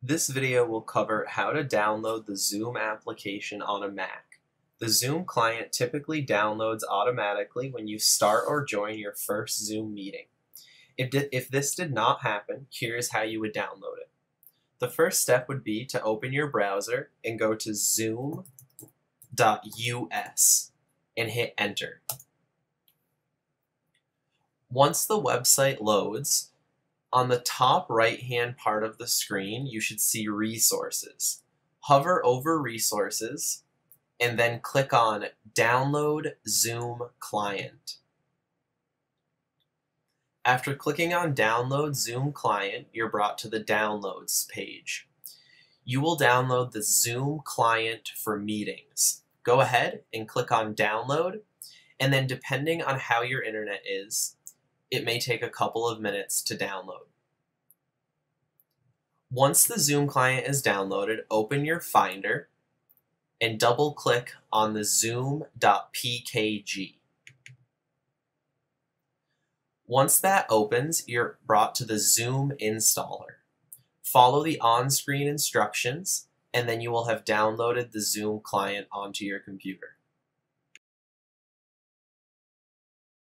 This video will cover how to download the Zoom application on a Mac. The Zoom client typically downloads automatically when you start or join your first Zoom meeting. If, if this did not happen, here's how you would download it. The first step would be to open your browser and go to zoom.us and hit enter. Once the website loads, on the top right hand part of the screen, you should see resources. Hover over resources and then click on download Zoom client. After clicking on download Zoom client, you're brought to the downloads page. You will download the Zoom client for meetings. Go ahead and click on download and then depending on how your internet is, it may take a couple of minutes to download. Once the Zoom client is downloaded, open your Finder and double click on the zoom.pkg. Once that opens, you're brought to the Zoom installer. Follow the on-screen instructions and then you will have downloaded the Zoom client onto your computer.